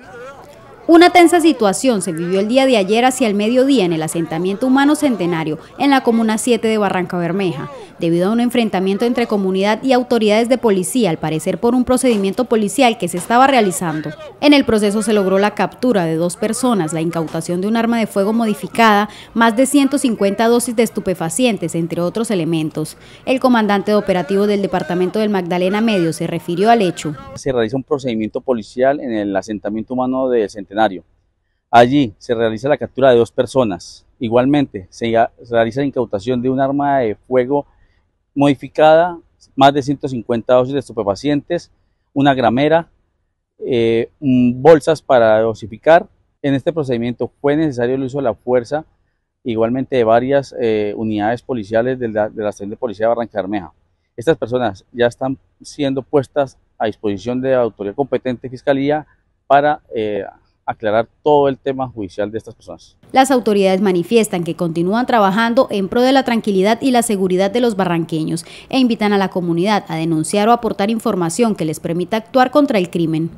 Good. Una tensa situación se vivió el día de ayer hacia el mediodía en el asentamiento humano centenario en la Comuna 7 de Barranca Bermeja, debido a un enfrentamiento entre comunidad y autoridades de policía, al parecer por un procedimiento policial que se estaba realizando. En el proceso se logró la captura de dos personas, la incautación de un arma de fuego modificada, más de 150 dosis de estupefacientes, entre otros elementos. El comandante de operativo del Departamento del Magdalena Medio se refirió al hecho. Se realiza un procedimiento policial en el asentamiento humano del centenario Allí se realiza la captura de dos personas. Igualmente, se realiza la incautación de un arma de fuego modificada, más de 150 dosis de estupefacientes, una gramera, eh, bolsas para dosificar. En este procedimiento fue necesario el uso de la fuerza, igualmente de varias eh, unidades policiales de la, de la de Policía de Barranca Bermeja. Estas personas ya están siendo puestas a disposición de la autoridad competente Fiscalía para eh, aclarar todo el tema judicial de estas personas. Las autoridades manifiestan que continúan trabajando en pro de la tranquilidad y la seguridad de los barranqueños e invitan a la comunidad a denunciar o aportar información que les permita actuar contra el crimen.